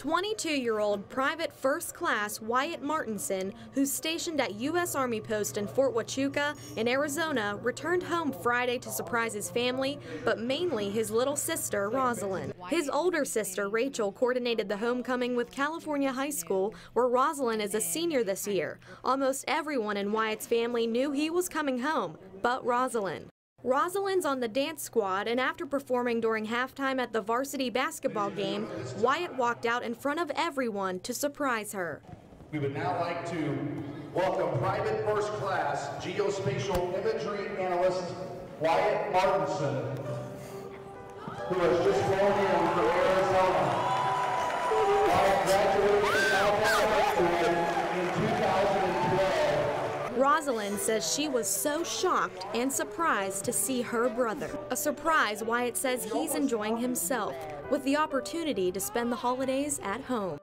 22-year-old Private First Class Wyatt Martinson, who's stationed at U.S. Army Post in Fort Huachuca in Arizona, returned home Friday to surprise his family, but mainly his little sister, Rosalind. His older sister, Rachel, coordinated the homecoming with California High School, where Rosalind is a senior this year. Almost everyone in Wyatt's family knew he was coming home, but Rosalind. Rosalind's on the dance squad, and after performing during halftime at the varsity basketball game, Wyatt walked out in front of everyone to surprise her. We would now like to welcome Private First Class Geospatial Imagery Analyst Wyatt Martinson, who has just flown in Rosalind says she was so shocked and surprised to see her brother. A surprise Wyatt says he's enjoying himself with the opportunity to spend the holidays at home.